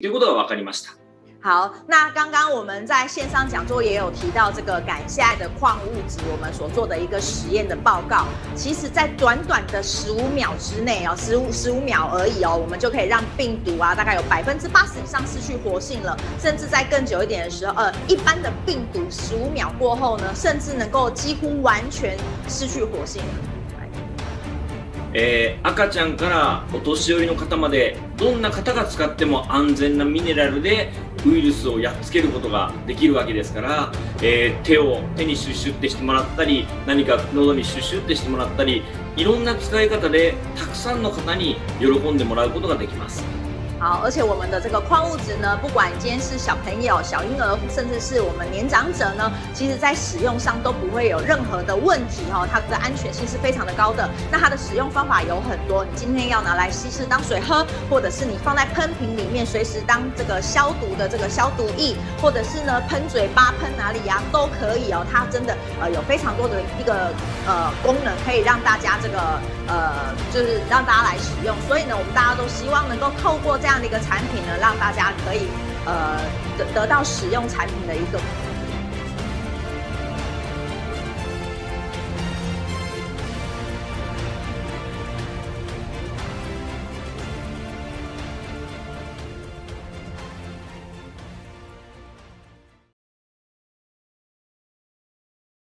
ということが分かりました。好，那刚刚我们在线上讲座也有提到这个感下的矿物质，我们所做的一个实验的报告，其实在短短的十五秒之内哦，十五十五秒而已哦，我们就可以让病毒啊，大概有百分之八十以上失去活性了，甚至在更久一点的时候，呃，一般的病毒十五秒过后呢，甚至能够几乎完全失去活性。 えー、赤ちゃんからお年寄りの方までどんな方が使っても安全なミネラルでウイルスをやっつけることができるわけですから、えー、手を手にシュッシュってしてもらったり何か喉にシュッシュってしてもらったりいろんな使い方でたくさんの方に喜んでもらうことができます。好，而且我们的这个矿物质呢，不管今天是小朋友、小婴儿，甚至是我们年长者呢，其实在使用上都不会有任何的问题哈，它的安全性是非常的高的。那它的使用方法有很多，你今天要拿来稀释当水喝，或者是你放在喷瓶里面随时当这个消毒的这个消毒液，或者是呢喷嘴巴、喷哪里呀都可以哦。它真的呃有非常多的一个呃功能，可以让大家这个呃就是让大家来使用。所以呢，我们大家都希望能够透过这。这样的一个产品呢，让大家可以呃得得到使用产品的一个。